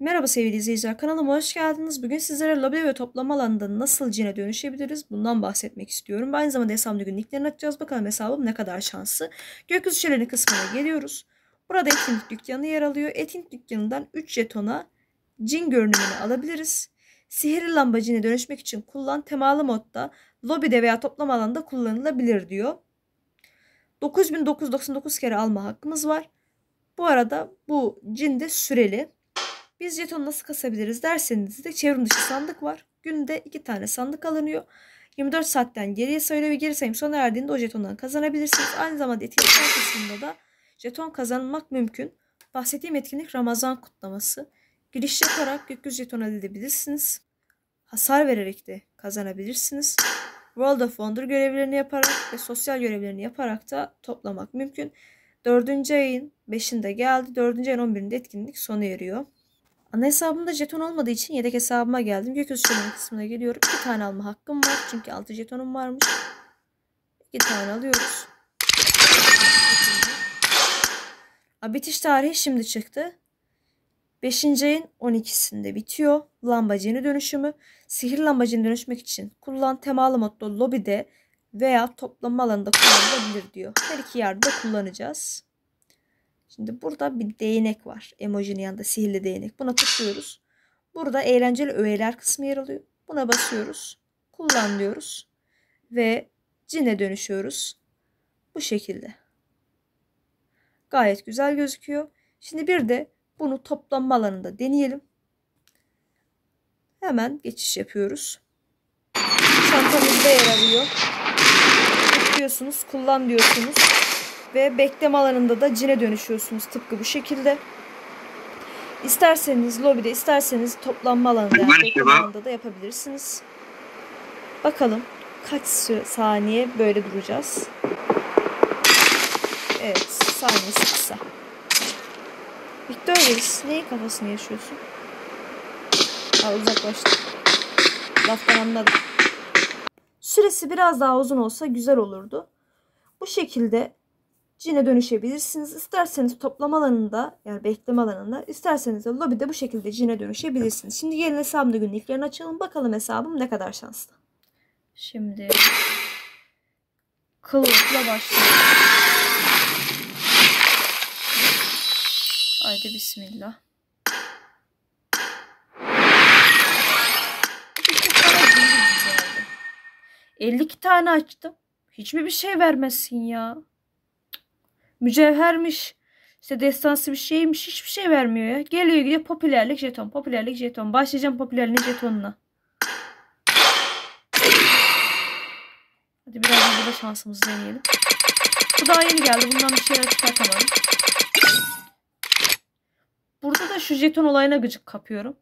Merhaba sevgili izleyiciler kanalıma hoş geldiniz. Bugün sizlere lobi ve toplama alanında nasıl cine dönüşebiliriz bundan bahsetmek istiyorum. Aynı zamanda hesabımda günlüklerini açacağız. Bakalım hesabım ne kadar şanslı. Gökyüzü şöleni kısmına geliyoruz. Burada etkinlik dükkanı yer alıyor. Etkinlik dükkanından 3 jetona cin görünümünü alabiliriz. Sihirli lamba cine dönüşmek için kullan temalı modda lobide veya toplama alanında kullanılabilir diyor. 9999 kere alma hakkımız var. Bu arada bu cin de süreli. Biz jeton nasıl kasabiliriz derseniz de çevrim dışı sandık var. Günde 2 tane sandık alınıyor. 24 saatten geriye sayılıyor ve geri sayım sona erdiğinde o jetondan kazanabilirsiniz. Aynı zamanda etkinlik kısmında da jeton kazanmak mümkün. Bahsettiğim etkinlik Ramazan kutlaması. Giriş yaparak gökyüzü jeton elde edebilirsiniz. Hasar vererek de kazanabilirsiniz. World of Wonder görevlerini yaparak ve sosyal görevlerini yaparak da toplamak mümkün. 4. ayın 5'inde geldi. 4. ayın 11'inde etkinlik sona eriyor. Ana hesabımda jeton olmadığı için yedek hesabıma geldim. Gökyüzü kısmına geliyorum. 2 tane alma hakkım var. Çünkü 6 jetonum varmış. 2 tane alıyoruz. Bitiş tarihi şimdi çıktı. 5. ayın 12'sinde bitiyor. Lambacini dönüşümü. Sihir lambacini dönüşmek için kullan temalı modda lobide veya toplama alanında kullanılabilir diyor. Her iki yerde kullanacağız. Şimdi burada bir değnek var. Emojinin yanında sihirli değnek. Buna tıklıyoruz. Burada eğlenceli öğeler kısmı yer alıyor. Buna basıyoruz. Kullan diyoruz. Ve cine dönüşüyoruz. Bu şekilde. Gayet güzel gözüküyor. Şimdi bir de bunu toplanma alanında deneyelim. Hemen geçiş yapıyoruz. Çantamızda yer alıyor. Tıklıyorsunuz, kullan diyorsunuz. Ve bekleme alanında da cine dönüşüyorsunuz tıpkı bu şekilde. İsterseniz lobide, isterseniz toplanma alanında, yani bekleme alanında da yapabilirsiniz. Bakalım kaç saniye böyle duracağız. Evet, saniyesi kısa. Victor Reis, neyin kafasını yaşıyorsun? Aa, uzaklaştı. Laftan anladım. Süresi biraz daha uzun olsa güzel olurdu. Bu şekilde cine dönüşebilirsiniz. İsterseniz toplama alanında yani bekleme alanında isterseniz de lobide bu şekilde cine dönüşebilirsiniz. Şimdi gelin hesabımda günlüklerini açalım. Bakalım hesabım ne kadar şanslı. Şimdi kılıkla başlayalım. Haydi bismillah. 52 tane açtım. Hiç mi bir şey vermesin ya? Mücevhermiş. İşte destansı bir şeymiş. Hiçbir şey vermiyor ya. Geliyor gidiyor popülerlik jeton. Popülerlik jeton. Başlayacağım popülerlik jetonuna. Hadi biraz da burada şansımızı deneyelim. Bu daha yeni geldi. Bundan bir şeyler çıkartamadım. Burada da şu jeton olayına gıcık kapıyorum.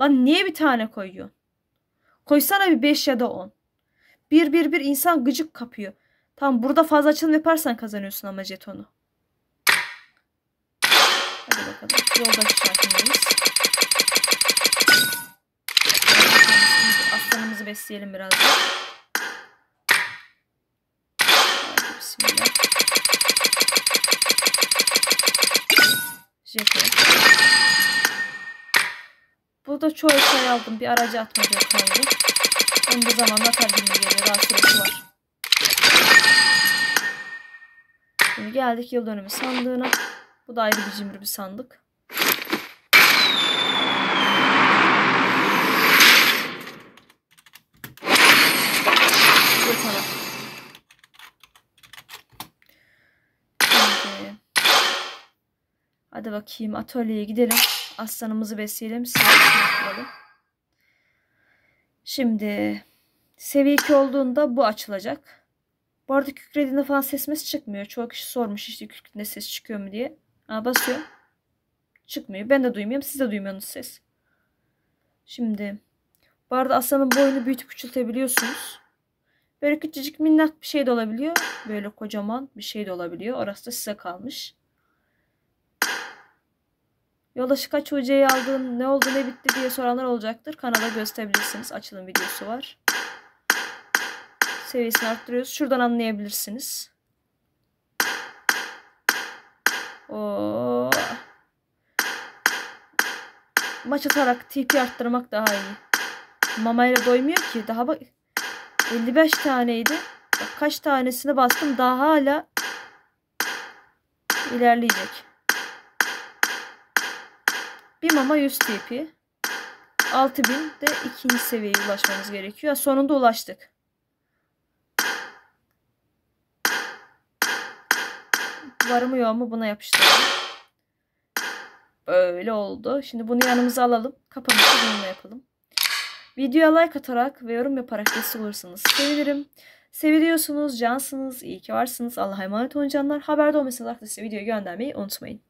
Lan niye bir tane koyuyor? Koysana bir 5 ya da 10. Bir bir bir insan gıcık kapıyor. Tamam burada fazla açılım yaparsan kazanıyorsun ama jetonu. Bakalım. Yoldaş şarkındayız. Aslanımızı besleyelim biraz da. Bismillah. Jeton. Burada çoğu şey aldım. Bir aracı atmaca kaldı. Onu da zamanla atar gibi geliyor. Daha var. Şimdi geldik yıl dönümü sandığına. Bu da ayrı bir cimri bir sandık. Hadi bakayım atölyeye gidelim. Aslanımızı besleyelim. Şimdi seviye 2 olduğunda bu açılacak. Bu arada kükrediğinde falan sesmesi çıkmıyor. Çoğu kişi sormuş işte kükrediğinde ses çıkıyor mu diye. Aa, basıyorum. Çıkmıyor. Ben de duymuyorum. Siz de duymuyorsunuz ses. Şimdi bu arada aslanın boyunu büyütüp küçültebiliyorsunuz. Böyle küçücük minnak bir şey de olabiliyor. Böyle kocaman bir şey de olabiliyor. Orası da size kalmış. Yoldaşı kaç hocayı aldın, ne oldu ne bitti diye soranlar olacaktır. Kanala gösterebilirsiniz. Açılım videosu var. Seviyesini arttırıyoruz. Şuradan anlayabilirsiniz. Oo. maç atarak TP arttırmak daha iyi. Mamayla doymuyor ki. Daha bak 55 taneydi. Bak kaç tanesine bastım daha hala ilerleyecek. Bir mama 100 TP. 6000 de ikinci seviyeye ulaşmamız gerekiyor. Sonunda ulaştık. Var mı yok mu buna yapıştıralım. Böyle oldu. Şimdi bunu yanımıza alalım. Kapanışı bununla yapalım. Videoya like atarak ve yorum yaparak destek olursanız sevinirim. Seviliyorsunuz, cansınız, iyi ki varsınız. Allah'a emanet olun canlar. Haberde olmasanız arkadaşlar videoyu göndermeyi unutmayın.